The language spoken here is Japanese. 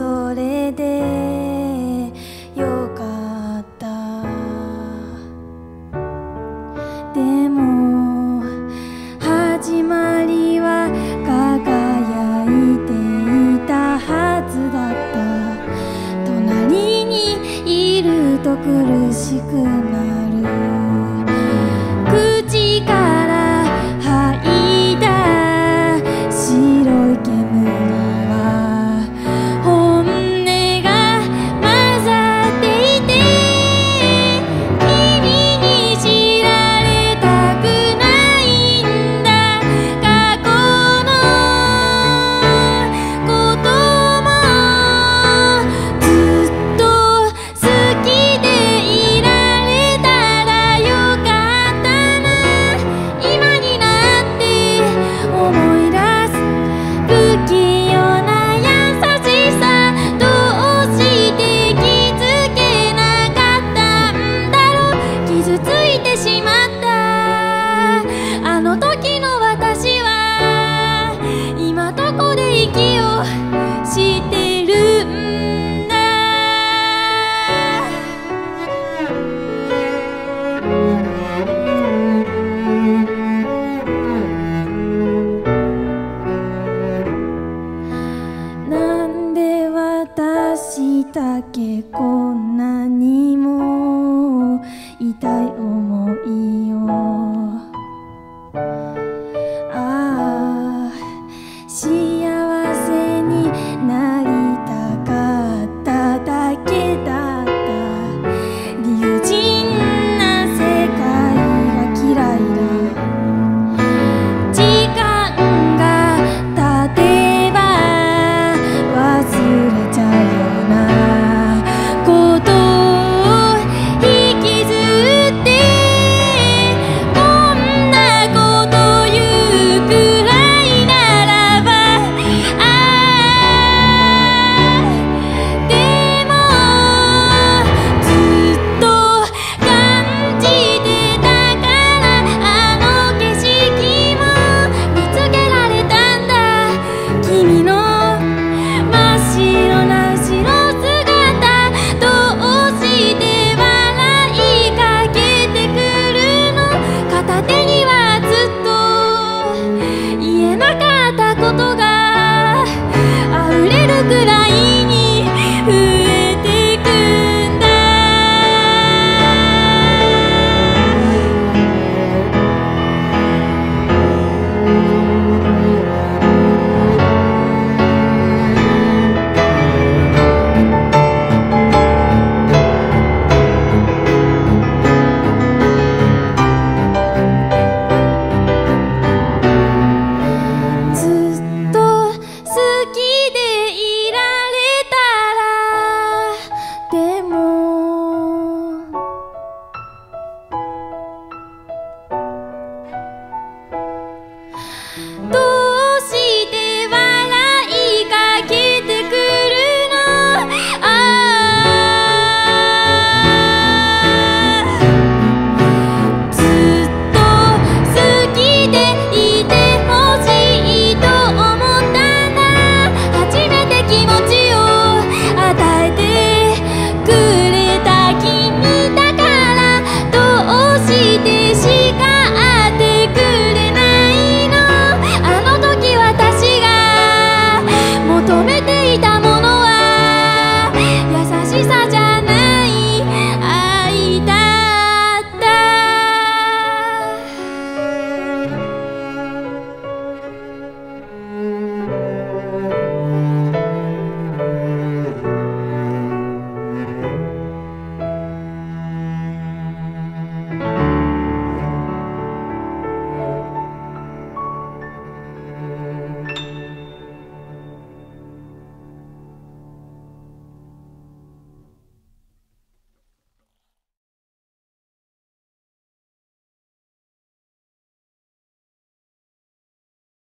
それでよかった。でも始まりは輝いていたはずだった。隣にいると苦しくなる。つついてしまった